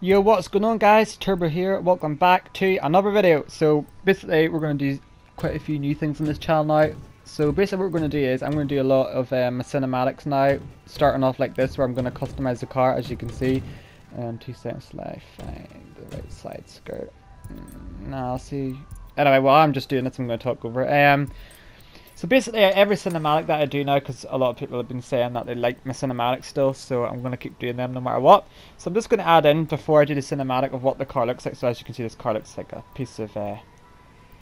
Yo, what's going on guys? Turbo here, welcome back to another video. So basically we're going to do quite a few new things on this channel now. So basically what we're going to do is I'm going to do a lot of um, cinematics now, starting off like this where I'm going to customize the car as you can see. Um, two seconds left, find the right side skirt. Mm, now I'll see. Anyway, while I'm just doing this I'm going to talk over Um, so basically, every cinematic that I do now, because a lot of people have been saying that they like my cinematics still, so I'm going to keep doing them no matter what. So I'm just going to add in, before I do the cinematic, of what the car looks like. So as you can see, this car looks like a piece of uh,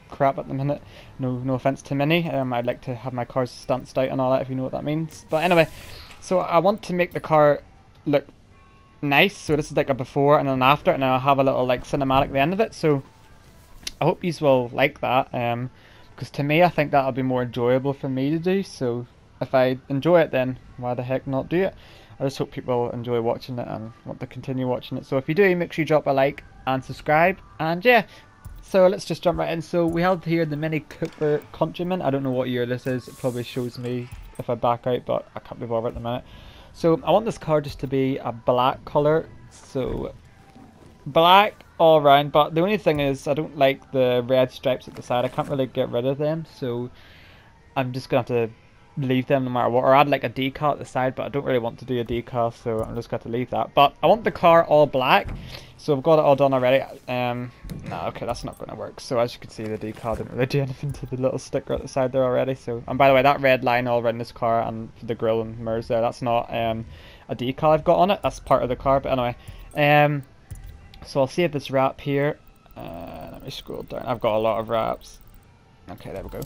crap at the minute. No no offense to Mini. Um, I'd like to have my cars stanced out and all that, if you know what that means. But anyway, so I want to make the car look nice. So this is like a before and an after, and I'll have a little like cinematic at the end of it. So I hope you will like that. Um, because to me, I think that'll be more enjoyable for me to do. So if I enjoy it, then why the heck not do it? I just hope people enjoy watching it and want to continue watching it. So if you do, make sure you drop a like and subscribe. And yeah, so let's just jump right in. So we have here the Mini Cooper Countryman. I don't know what year this is. It probably shows me if I back out, but I can't be bothered at the minute. So I want this car just to be a black colour. So black all around, but the only thing is I don't like the red stripes at the side. I can't really get rid of them, so I'm just gonna have to leave them no matter what, or add like a decal at the side, but I don't really want to do a decal, so I'm just going to leave that. But I want the car all black, so I've got it all done already. Um, no, okay, that's not going to work. So as you can see, the decal didn't really do anything to the little sticker at the side there already. So, and by the way, that red line all around this car and the grill and mirrors there, that's not um, a decal I've got on it. That's part of the car, but anyway. Um, so I'll save this wrap here. Uh, let me scroll down. I've got a lot of wraps. Okay, there we go.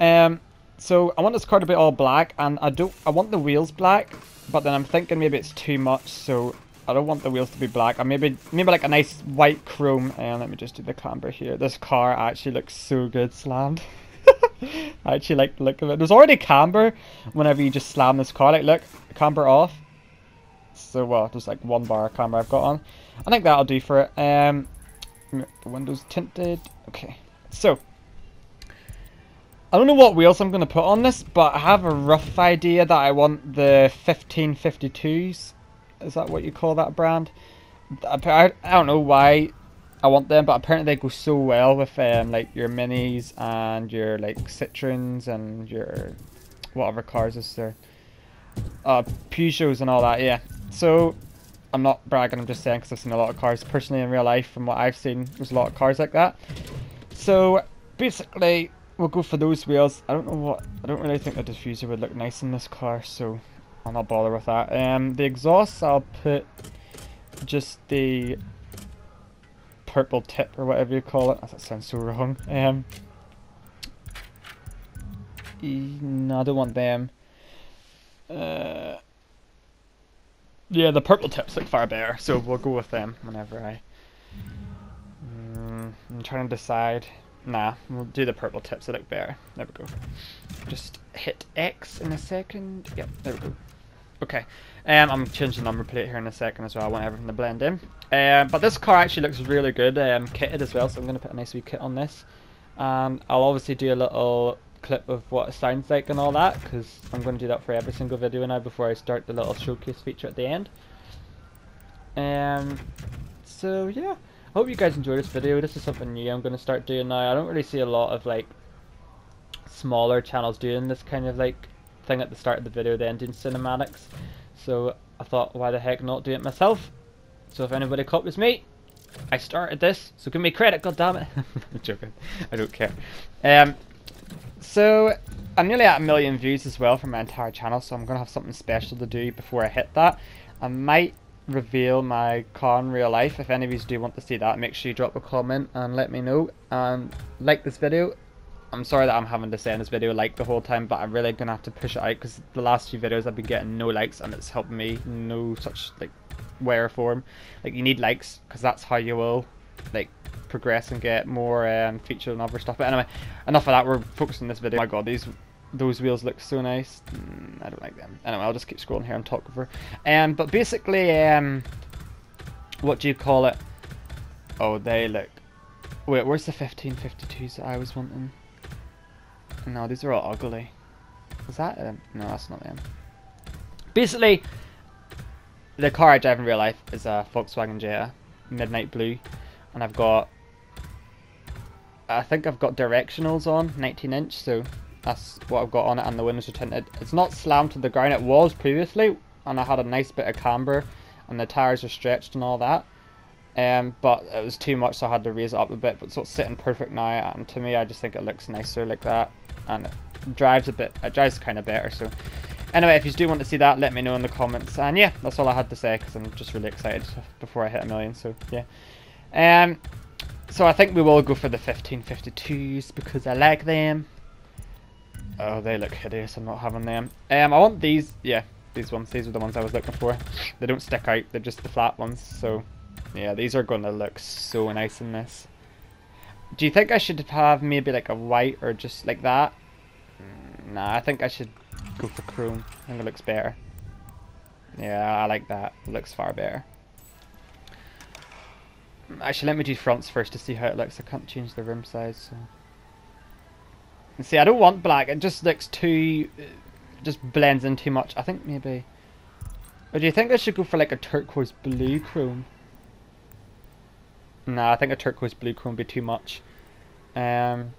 Um, so I want this car to be all black, and I don't. I want the wheels black, but then I'm thinking maybe it's too much, so I don't want the wheels to be black. I maybe maybe like a nice white chrome. And let me just do the camber here. This car actually looks so good slammed. I actually like the look of it. There's already camber whenever you just slam this car. Like, look, camber off. So, well, there's like one bar of camber I've got on. I think that'll do for it. Um, the windows tinted. Okay, so I don't know what wheels I'm going to put on this, but I have a rough idea that I want the Fifteen52s. Is that what you call that brand? I, don't know why I want them, but apparently they go so well with um, like your minis and your like Citroens and your whatever cars is there, uh, Peugeots and all that. Yeah, so I'm not bragging, I'm just saying because I've seen a lot of cars personally in real life. From what I've seen, there's a lot of cars like that. So basically, we'll go for those wheels. I don't know what, I don't really think the diffuser would look nice in this car, so I'll not bother with that. Um, the exhaust, I'll put just the purple tip or whatever you call it. That sounds so wrong. Um, no, I don't want them. Uh, yeah, the purple tips look far better, so we'll go with them whenever I... Mm, I'm trying to decide. Nah, we'll do the purple tips, they look better. There we go. Just hit X in a second. Yep, there we go. Okay, um, I'm changing the number plate here in a second as well. I want everything to blend in. Um, but this car actually looks really good, um, kitted as well, so I'm going to put a nice wee kit on this. Um, I'll obviously do a little clip of what it sounds like and all that because I'm going to do that for every single video now before I start the little showcase feature at the end. Um, so yeah, I hope you guys enjoy this video. This is something new I'm going to start doing now. I don't really see a lot of like smaller channels doing this kind of like thing at the start of the video then doing cinematics. So I thought why the heck not do it myself. So if anybody copies me, I started this, so give me credit, God damn it! I'm joking, I don't care. Um, so, I'm nearly at a million views as well for my entire channel, so I'm going to have something special to do before I hit that. I might reveal my car in real life. If any of you do want to see that, make sure you drop a comment and let me know. And like this video. I'm sorry that I'm having to say in this video like the whole time, but I'm really going to have to push it out because the last few videos I've been getting no likes and it's helped me no such like way or form. Like you need likes because that's how you will like progress and get more um, feature and other stuff. But anyway, enough of that. We're focusing on this video. Oh my god, these those wheels look so nice. Mm, I don't like them. Anyway, I'll just keep scrolling here and talk over. Um, but basically, um, what do you call it? Oh, they look. Wait, where's the Fifteen52s that I was wanting? No, these are all ugly. Is that them? No, that's not them. Basically, the car I drive in real life is a Volkswagen Jetta midnight blue, and I've got I think I've got directionals on 19 inch, so that's what I've got on it, and the windows are tinted. It's not slammed to the ground. It was previously, and I had a nice bit of camber, and the tires are stretched and all that. Um, but it was too much, so I had to raise it up a bit. But it's sitting perfect now, and to me, I just think it looks nicer like that, and it drives a bit. It drives kind of better. So, anyway, if you do want to see that, let me know in the comments. And yeah, that's all I had to say because I'm just really excited before I hit a million. So yeah, um, so I think we will go for the Fifteen52s because I like them. Oh, they look hideous. I'm not having them. Um, I want these. Yeah, these ones. These are the ones I was looking for. They don't stick out. They're just the flat ones. So yeah, these are going to look so nice in this. Do you think I should have maybe like a white or just like that? Mm, nah, I think I should go for chrome. I think it looks better. Yeah, I like that. It looks far better. Actually, let me do fronts first to see how it looks. I can't change the rim size. So. And see, I don't want black. It just looks too... just blends in too much. I think maybe... Or do you think I should go for like a turquoise blue chrome? No, I think a turquoise blue chrome would be too much. Um,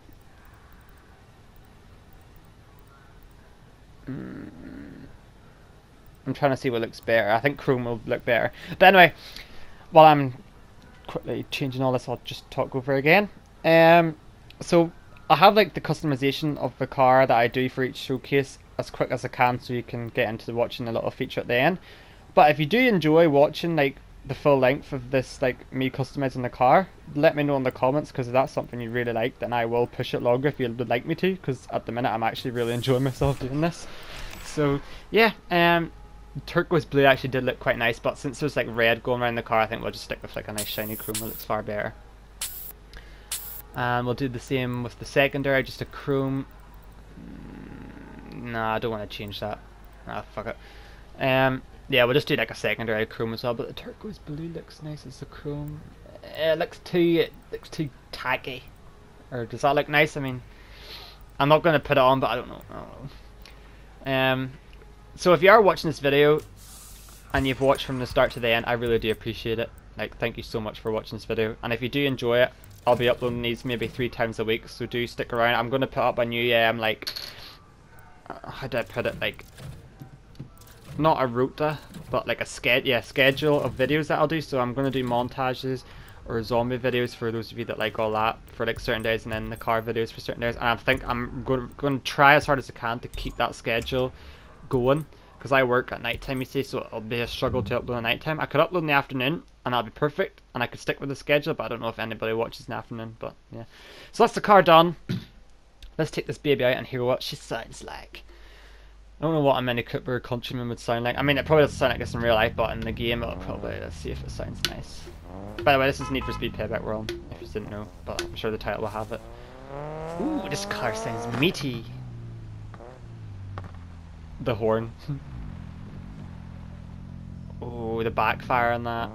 mm, I'm trying to see what looks better. I think chrome will look better. But anyway, while I'm quickly changing all this, I'll just talk over again. Um, so I have like the customization of the car that I do for each showcase as quick as I can so you can get into watching a little feature at the end. But if you do enjoy watching like the full length of this, like me customizing the car, let me know in the comments because if that's something you really like, then I will push it longer if you would like me to. Because at the minute, I'm actually really enjoying myself doing this. So yeah, um, turquoise blue actually did look quite nice, but since there's like red going around the car, I think we'll just stick with like a nice shiny chrome. It looks far better. And we'll do the same with the secondary, just a chrome. Mm, nah, I don't want to change that. Ah, fuck it. Um, yeah, we'll just do like a secondary chrome as well, but the turquoise blue looks nice as the chrome. It looks too, it looks too tacky. Or does that look nice? I mean, I'm not going to put it on, but I don't know. I don't know. Um, so if you are watching this video, and you've watched from the start to the end, I really do appreciate it. Like, thank you so much for watching this video. And if you do enjoy it, I'll be uploading these maybe three times a week, so do stick around. I'm going to put up a new, um, like, uh, how do I put it, like, not a rota, but like a sched yeah, schedule of videos that I'll do. So I'm going to do montages or zombie videos for those of you that like all that for like certain days and then the car videos for certain days. And I think I'm going to try as hard as I can to keep that schedule going because I work at night time, you see, so it'll be a struggle to mm-hmm. upload at night time. I could upload in the afternoon and that'll be perfect and I could stick with the schedule, but I don't know if anybody watches in the afternoon, but yeah. So that's the car done. Let's take this baby out and hear what she sounds like. I don't know what a Mini Cooper Countryman would sound like. I mean, it probably doesn't sound like this in real life, but in the game it'll probably, let's see if it sounds nice. By the way, this is Need for Speed Payback World, if you didn't know, but I'm sure the title will have it. Ooh, this car sounds meaty. The horn. oh, the backfire on that.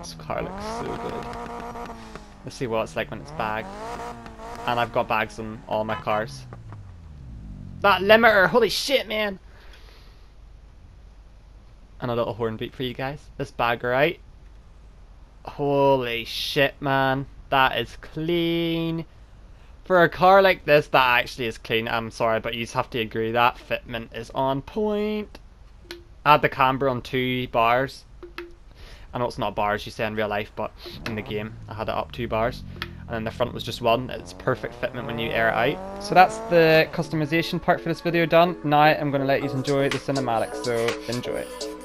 This car looks so good. Let's see what it's like when it's bagged. And I've got bags on all my cars. That limiter, holy shit, man! And a little horn beat for you guys. This bagger right. Holy shit, man. That is clean. For a car like this, that actually is clean. I'm sorry, but you just have to agree that fitment is on point. Had the camber on two bars. I know it's not bars you say in real life, but in the game I had it up two bars and then the front was just one. It's perfect fitment when you air it out. So that's the customization part for this video done. Now I'm going to let you enjoy the cinematics, so enjoy.